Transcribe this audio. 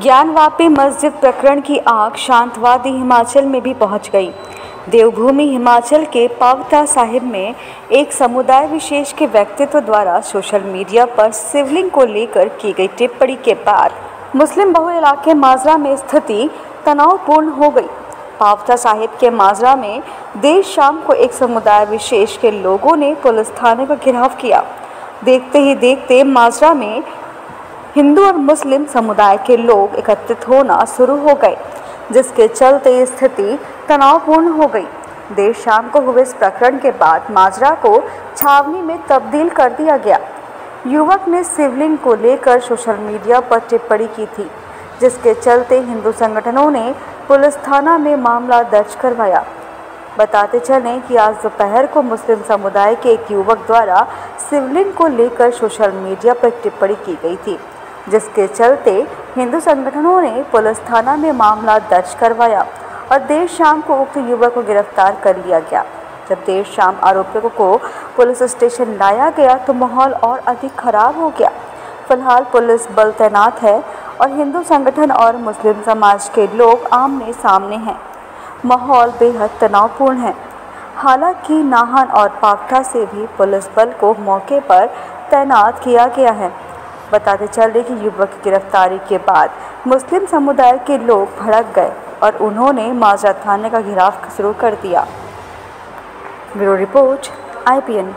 ज्ञानवापी मस्जिद प्रकरण की आग शांतवादी हिमाचल में भी पहुँच गई। देवभूमि हिमाचल के पावता साहिब में एक समुदाय विशेष के व्यक्तित्व द्वारा सोशल मीडिया पर शिवलिंग को लेकर की गई टिप्पणी के बाद मुस्लिम बहुल इलाके माजरा में स्थिति तनावपूर्ण हो गई। पावता साहिब के माजरा में देर शाम को एक समुदाय विशेष के लोगों ने पुलिस थाने का घेराव किया। देखते ही देखते माजरा में हिंदू और मुस्लिम समुदाय के लोग एकत्रित होना शुरू हो गए, जिसके चलते स्थिति तनावपूर्ण हो गई। देर शाम को हुए इस प्रकरण के बाद माजरा को छावनी में तब्दील कर दिया गया। युवक ने शिवलिंग को लेकर सोशल मीडिया पर टिप्पणी की थी, जिसके चलते हिंदू संगठनों ने पुलिस थाना में मामला दर्ज करवाया। बताते चलें कि आज दोपहर को मुस्लिम समुदाय के एक युवक द्वारा शिवलिंग को लेकर सोशल मीडिया पर टिप्पणी की गई थी। जिसके चलते हिंदू संगठनों ने पुलिस थाना में मामला दर्ज करवाया और देर शाम को उक्त युवक को गिरफ़्तार कर लिया गया। जब देर शाम आरोपियों को पुलिस स्टेशन लाया गया तो माहौल और अधिक खराब हो गया। फ़िलहाल पुलिस बल तैनात है और हिंदू संगठन और मुस्लिम समाज के लोग आमने सामने हैं। माहौल बेहद तनावपूर्ण है। हालाँकि नाहन और पावठा से भी पुलिस बल को मौके पर तैनात किया गया है। बताते चल रहे कि युवक की गिरफ्तारी के बाद मुस्लिम समुदाय के लोग भड़क गए और उन्होंने माजरा थाने का घेराव शुरू कर दिया। Bureau report, IPN.